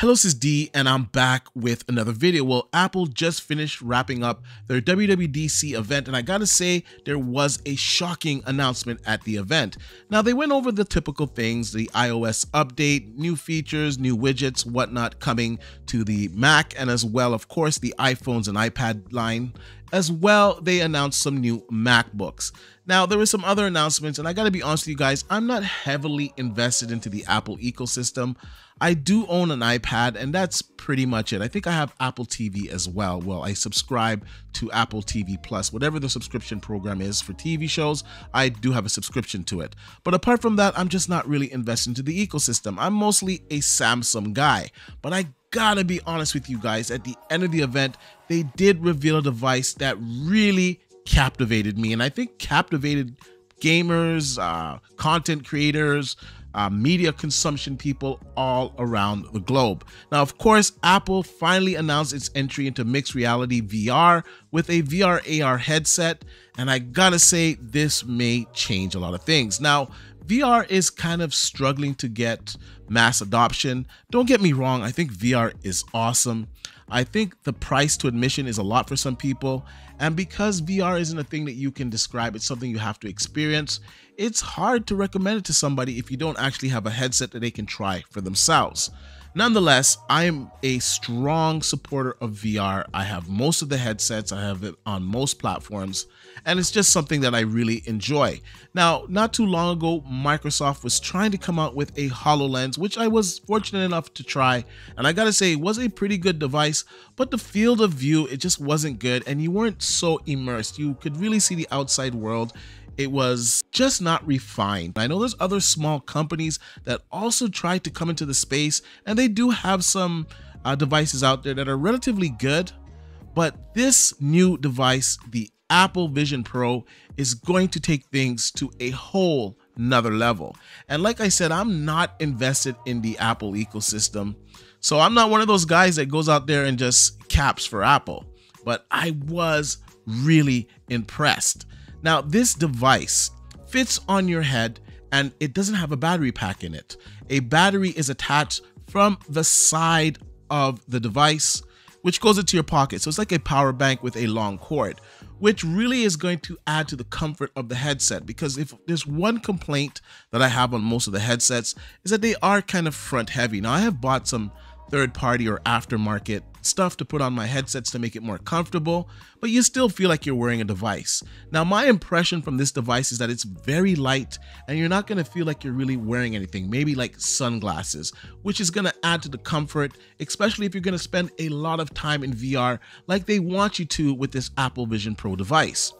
Hello, this is Dee, and I'm back with another video. Well, Apple just finished wrapping up their WWDC event, and I gotta say, there was a shocking announcement at the event. Now, they went over the typical things the iOS update, new features, new widgets, whatnot coming to the Mac, and as well, of course, the iPhones and iPad line. As well, they announced some new MacBooks. Now, there were some other announcements, and I gotta be honest with you guys, I'm not heavily invested into the Apple ecosystem. I do own an iPad, and that's pretty much it. I think I have Apple TV as well. Well, I subscribe to Apple TV Plus. Whatever the subscription program is for TV shows, I do have a subscription to it. But apart from that, I'm just not really invested into the ecosystem. I'm mostly a Samsung guy, but I gotta be honest with you guys, at the end of the event, they did reveal a device that really captivated me, and I think captivated gamers, uh, content creators, uh, media consumption people all around the globe. Now, of course, Apple finally announced its entry into mixed reality VR with a VR AR headset, and I gotta say, this may change a lot of things. Now, VR is kind of struggling to get mass adoption. Don't get me wrong, I think VR is awesome. I think the price to admission is a lot for some people. And because VR isn't a thing that you can describe, it's something you have to experience, it's hard to recommend it to somebody if you don't actually have a headset that they can try for themselves. Nonetheless, I am a strong supporter of VR. I have most of the headsets, I have it on most platforms, and it's just something that I really enjoy. Now, not too long ago, Microsoft was trying to come out with a HoloLens, which I was fortunate enough to try, and I gotta say, it was a pretty good device, but the field of view, it just wasn't good, and you weren't so immersed. You could really see the outside world it was just not refined. I know there's other small companies that also try to come into the space, and they do have some uh, devices out there that are relatively good. But this new device, the Apple Vision Pro, is going to take things to a whole another level. And like I said, I'm not invested in the Apple ecosystem. So I'm not one of those guys that goes out there and just caps for Apple. But I was really impressed. Now, this device fits on your head and it doesn't have a battery pack in it. A battery is attached from the side of the device, which goes into your pocket. So it's like a power bank with a long cord, which really is going to add to the comfort of the headset. Because if there's one complaint that I have on most of the headsets is that they are kind of front heavy. Now I have bought some third party or aftermarket stuff to put on my headsets to make it more comfortable, but you still feel like you're wearing a device. Now, my impression from this device is that it's very light and you're not gonna feel like you're really wearing anything, maybe like sunglasses, which is gonna add to the comfort, especially if you're gonna spend a lot of time in VR like they want you to with this Apple Vision Pro device.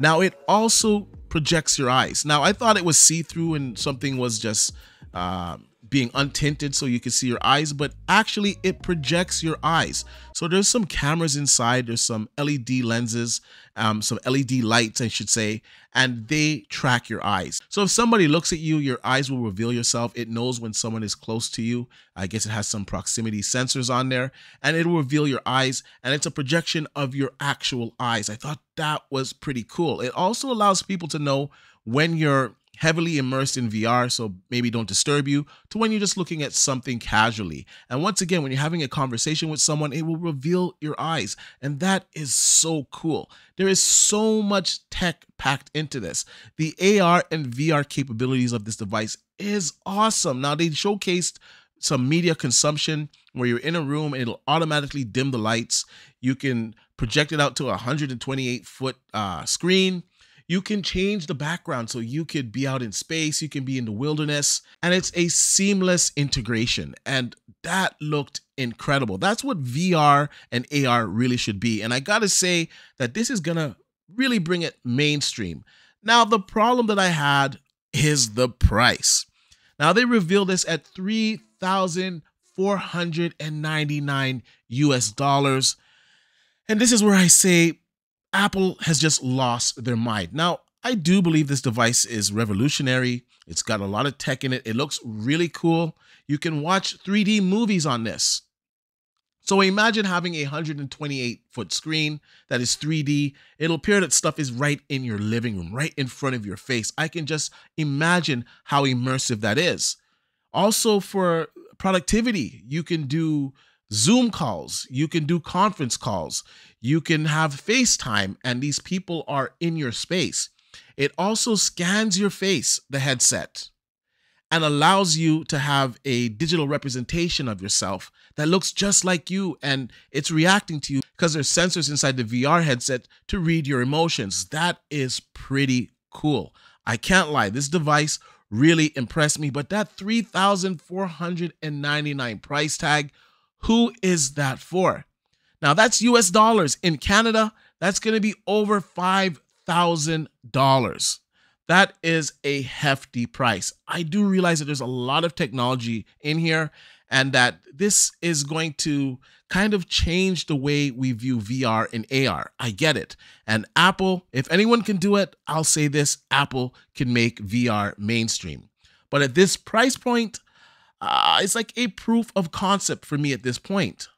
Now, it also projects your eyes. Now, I thought it was see-through and something was just uh, being untinted so you can see your eyes, but actually it projects your eyes. So there's some cameras inside, there's some LED lenses, um, some LED lights, I should say, and they track your eyes. So if somebody looks at you, your eyes will reveal yourself. It knows when someone is close to you. I guess it has some proximity sensors on there, and it will reveal your eyes, and it's a projection of your actual eyes. I thought that was pretty cool. It also allows people to know when you're heavily immersed in VR, so maybe don't disturb you, to when you're just looking at something casually. And once again, when you're having a conversation with someone, it will reveal your eyes. And that is so cool. There is so much tech packed into this. The AR and VR capabilities of this device is awesome. Now, they showcased some media consumption where you're in a room and it'll automatically dim the lights. You can project it out to a 128 foot uh, screen you can change the background so you could be out in space, you can be in the wilderness, and it's a seamless integration. And that looked incredible. That's what VR and AR really should be. And I gotta say that this is gonna really bring it mainstream. Now, the problem that I had is the price. Now, they revealed this at 3,499 US dollars. And this is where I say Apple has just lost their mind. Now, I do believe this device is revolutionary. It's got a lot of tech in it. It looks really cool. You can watch 3D movies on this. So imagine having a 128 foot screen that is 3D. It'll appear that stuff is right in your living room, right in front of your face. I can just imagine how immersive that is. Also, for productivity. You can do Zoom calls, you can do conference calls, you can have FaceTime, and these people are in your space. It also scans your face, the headset, and allows you to have a digital representation of yourself that looks just like you and it's reacting to you because there's sensors inside the VR headset to read your emotions. That is pretty cool. I can't lie, this device really impressed me, but that 3499 price tag, who is that for? Now that's US dollars. In Canada, that's going to be over $5,000. That is a hefty price. I do realize that there's a lot of technology in here and that this is going to kind of change the way we view VR and AR. I get it. And Apple, if anyone can do it, I'll say this Apple can make VR mainstream. But at this price point, uh, it's like a proof of concept for me at this point.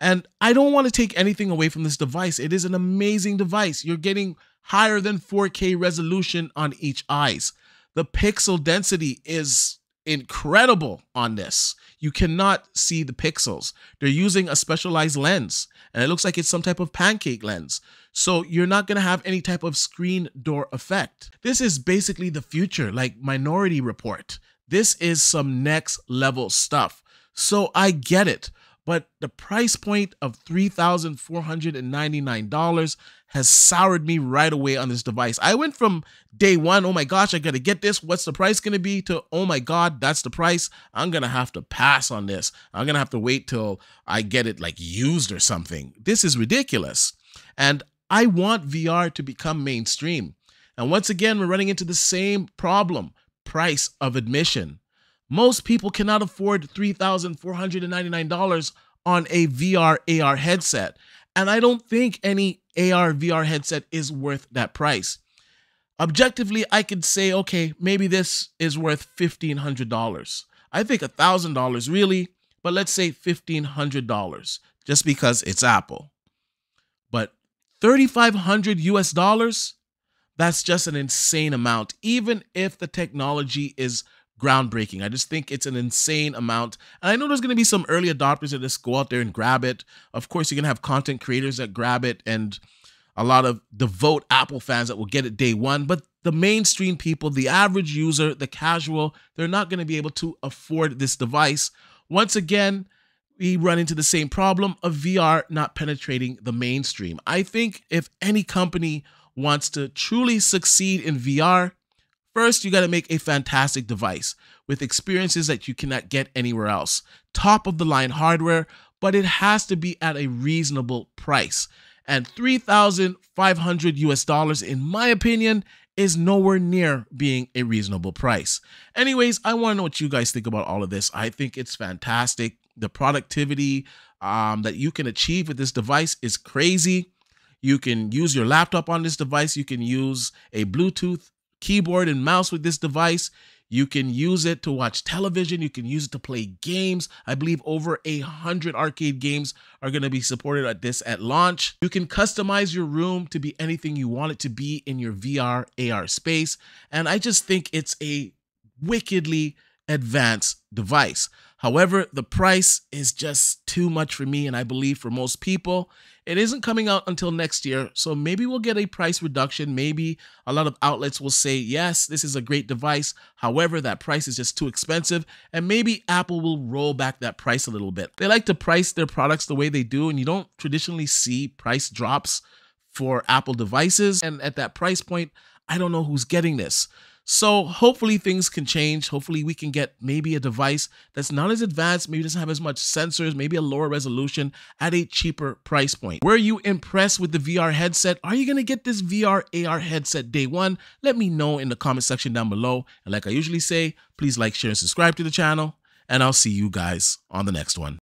And I don't want to take anything away from this device. It is an amazing device. You're getting higher than 4K resolution on each eyes. The pixel density is incredible on this. You cannot see the pixels. They're using a specialized lens, and it looks like it's some type of pancake lens. So you're not going to have any type of screen door effect. This is basically the future, like Minority Report. This is some next level stuff. So I get it but the price point of $3,499 has soured me right away on this device. I went from day one, oh my gosh, I gotta get this. What's the price gonna be? To oh my god, that's the price. I'm gonna have to pass on this. I'm gonna have to wait till I get it like used or something. This is ridiculous. And I want VR to become mainstream. And once again, we're running into the same problem price of admission. Most people cannot afford $3,499 on a VR AR headset. And I don't think any AR VR headset is worth that price. Objectively, I could say, okay, maybe this is worth $1,500. I think $1,000 really, but let's say $1,500 just because it's Apple. But 3,500 US dollars, that's just an insane amount, even if the technology is groundbreaking. I just think it's an insane amount. And I know there's going to be some early adopters that just go out there and grab it. Of course, you're going to have content creators that grab it and a lot of devout Apple fans that will get it day one. But the mainstream people, the average user, the casual, they're not going to be able to afford this device. Once again, we run into the same problem of VR not penetrating the mainstream. I think if any company wants to truly succeed in VR, First, you got to make a fantastic device with experiences that you cannot get anywhere else. Top of the line hardware, but it has to be at a reasonable price. And 3,500 US dollars, in my opinion, is nowhere near being a reasonable price. Anyways, I want to know what you guys think about all of this. I think it's fantastic. The productivity um, that you can achieve with this device is crazy. You can use your laptop on this device. You can use a Bluetooth keyboard and mouse with this device. You can use it to watch television. You can use it to play games. I believe over a hundred arcade games are going to be supported at this at launch. You can customize your room to be anything you want it to be in your VR AR space. And I just think it's a wickedly advanced device. However, the price is just too much for me and I believe for most people. It isn't coming out until next year, so maybe we'll get a price reduction. Maybe a lot of outlets will say, yes, this is a great device. However, that price is just too expensive, and maybe Apple will roll back that price a little bit. They like to price their products the way they do, and you don't traditionally see price drops for Apple devices. And at that price point, I don't know who's getting this. So hopefully things can change. Hopefully we can get maybe a device that's not as advanced, maybe doesn't have as much sensors, maybe a lower resolution at a cheaper price point. Were you impressed with the VR headset? Are you going to get this VR AR headset day one? Let me know in the comment section down below. And like I usually say, please like, share, and subscribe to the channel. And I'll see you guys on the next one.